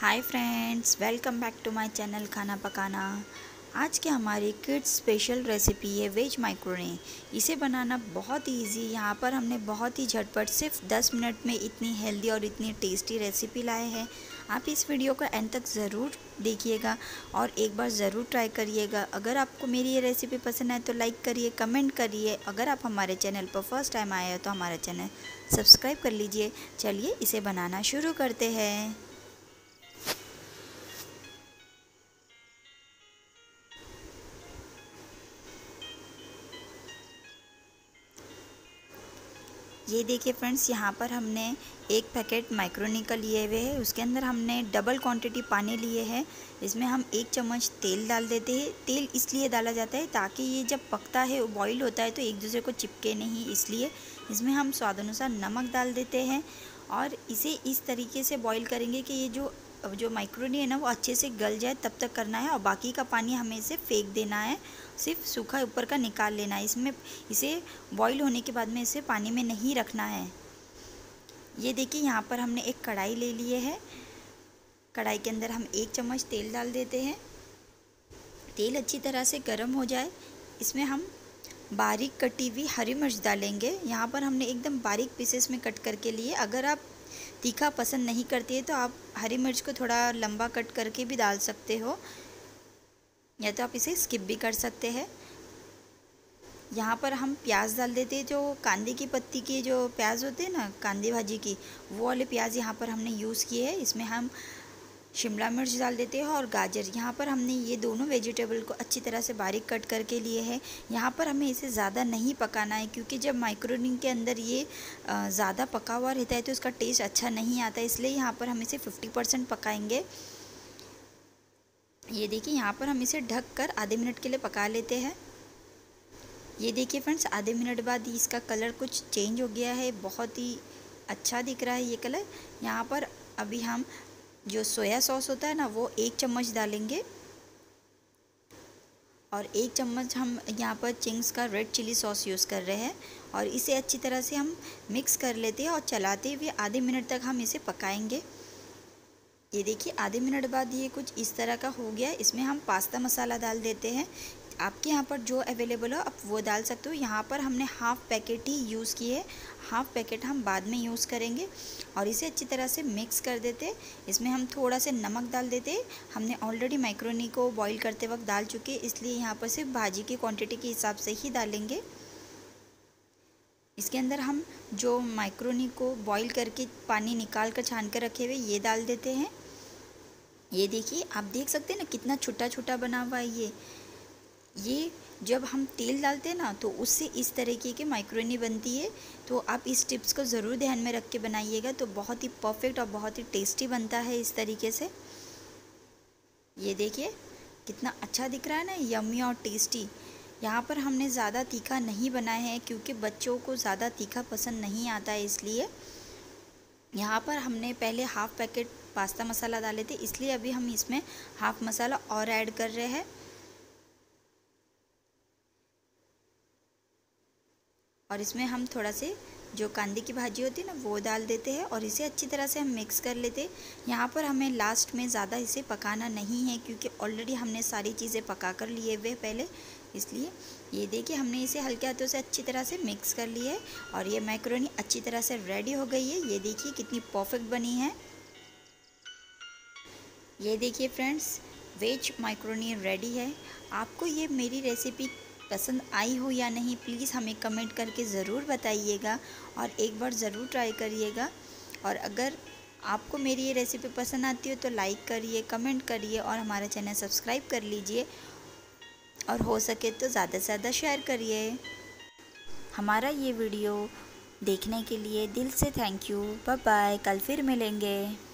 Hi friends welcome back to my channel खाना पकाना आज की हमारी किड्स स्पेशल रेसिपी है वेज माइक्रोने इसे बनाना बहुत ही ईजी यहाँ पर हमने बहुत ही झटपट सिर्फ़ 10 मिनट में इतनी हेल्दी और इतनी टेस्टी रेसिपी लाए हैं। आप इस वीडियो को एंड तक ज़रूर देखिएगा और एक बार ज़रूर ट्राई करिएगा। अगर आपको मेरी ये रेसिपी पसंद आए तो लाइक करिए कमेंट करिए। अगर आप हमारे चैनल पर फ़र्स्ट टाइम आए हो तो हमारा चैनल सब्सक्राइब कर लीजिए। चलिए इसे बनाना शुरू करते हैं। ये देखिए फ्रेंड्स, यहाँ पर हमने एक पैकेट माइक्रोनी का लिए हुए है। उसके अंदर हमने डबल क्वांटिटी पानी लिए है। इसमें हम एक चम्मच तेल डाल देते हैं। तेल इसलिए डाला जाता है ताकि ये जब पकता है बॉईल होता है तो एक दूसरे को चिपके नहीं। इसलिए इसमें हम स्वाद अनुसार नमक डाल देते हैं और इसे इस तरीके से बॉईल करेंगे कि ये जो जो माइक्रोनी है ना, वो अच्छे से गल जाए, तब तक करना है और बाकी का पानी हमें इसे फेंक देना है। सिर्फ़ सूखा ऊपर का निकाल लेना है। इसमें, इसे बॉईल होने के बाद में इसे पानी में नहीं रखना है। ये देखिए, यहाँ पर हमने एक कढ़ाई ले लिए है। कढ़ाई के अंदर हम एक चम्मच तेल डाल देते हैं। तेल अच्छी तरह से गर्म हो जाए। इसमें हम बारीक कटी हुई हरी मिर्च डालेंगे। यहाँ पर हमने एकदम बारीक पीसेस में कट करके लिए। अगर आप तीखा पसंद नहीं करती है तो आप हरी मिर्च को थोड़ा लंबा कट करके भी डाल सकते हो। या तो आप इसे स्किप भी कर सकते हैं। यहाँ पर हम प्याज डाल देते हैं, जो कांदे की पत्ती की जो प्याज होते हैं ना, कांदे भाजी की, वो वाले प्याज यहाँ पर हमने यूज़ किए हैं। इसमें हम शिमला मिर्च डाल देते हैं और गाजर। यहाँ पर हमने ये दोनों वेजिटेबल को अच्छी तरह से बारीक कट करके लिए है। यहाँ पर हमें इसे ज़्यादा नहीं पकाना है क्योंकि जब माइक्रोनिंग के अंदर ये ज़्यादा पका हुआ रहता है तो इसका टेस्ट अच्छा नहीं आता इसलिए यहाँ पर हम इसे फिफ्टी परसेंट पकाएँगे। ये देखिए, यहाँ पर हम इसे ढक कर आधे मिनट के लिए पका लेते हैं। ये देखिए फ्रेंड्स आधे मिनट बाद इसका कलर कुछ चेंज हो गया है, बहुत ही अच्छा दिख रहा है ये कलर यहाँ पर अभी हम जो सोया सॉस होता है ना, वो एक चम्मच डालेंगे। और एक चम्मच हम यहाँ पर चिंग्स का रेड चिली सॉस यूज़ कर रहे हैं। और इसे अच्छी तरह से हम मिक्स कर लेते हैं और चलाते हुए आधे मिनट तक हम इसे पकाएँगे। ये देखिए, आधे मिनट बाद ये कुछ इस तरह का हो गया। इसमें हम पास्ता मसाला डाल देते हैं। आपके यहाँ पर जो अवेलेबल हो, आप वो डाल सकते हो। यहाँ पर हमने हाफ़ पैकेट ही यूज़ किए हाफ़ पैकेट हम बाद में यूज़ करेंगे और इसे अच्छी तरह से मिक्स कर देते इसमें हम थोड़ा से नमक डाल देते हमने ऑलरेडी माइक्रोनी को बॉईल करते वक्त डाल चुके इसलिए यहाँ पर सिर्फ़ भाजी की क्वांटिटी के हिसाब से ही डालेंगे। इसके अंदर हम जो माइक्रोनी को बॉईल करके पानी निकाल कर छान कर रखे हुए ये डाल देते हैं। ये देखिए, आप देख सकते हैं ना कितना छोटा छोटा बना हुआ है ये। ये जब हम तेल डालते हैं ना तो उससे इस तरीके की माइक्रोनी बनती है। तो आप इस टिप्स को ज़रूर ध्यान में रख के बनाइएगा। तो बहुत ही परफेक्ट और बहुत ही टेस्टी बनता है इस तरीके से। ये देखिए, कितना अच्छा दिख रहा है ना यम्मी और टेस्टी यहाँ पर हमने ज़्यादा तीखा नहीं बनाया है, क्योंकि बच्चों को ज़्यादा तीखा पसंद नहीं आता है इसलिए। यहाँ पर हमने पहले हाफ़ पैकेट पास्ता मसाला डाले थे, इसलिए अभी हम इसमें हाफ़ मसाला और ऐड कर रहे हैं। और इसमें हम थोड़ा से जो कांदे की भाजी होती है ना, वो डाल देते हैं और इसे अच्छी तरह से हम मिक्स कर लेते हैं। यहाँ पर हमें लास्ट में ज़्यादा इसे पकाना नहीं है क्योंकि ऑलरेडी हमने सारी चीज़ें पका कर लिए हुए पहले। इसलिए ये देखिए, हमने इसे हल्के हाथों से अच्छी तरह से मिक्स कर लिया है और ये मैक्रोनी अच्छी तरह से रेडी हो गई है। ये देखिए कितनी परफेक्ट बनी है। ये देखिए फ्रेंड्स वेज माइक्रोनी रेडी है। आपको ये मेरी रेसिपी पसंद आई हो या नहीं प्लीज़ हमें कमेंट करके ज़रूर बताइएगा और एक बार ज़रूर ट्राई करिएगा। और अगर आपको मेरी ये रेसिपी पसंद आती हो तो लाइक करिए कमेंट करिए और हमारा चैनल सब्सक्राइब कर लीजिए। और हो सके तो ज़्यादा से ज़्यादा शेयर करिए। हमारा ये वीडियो देखने के लिए दिल से थैंक यू बाय बाय कल फिर मिलेंगे।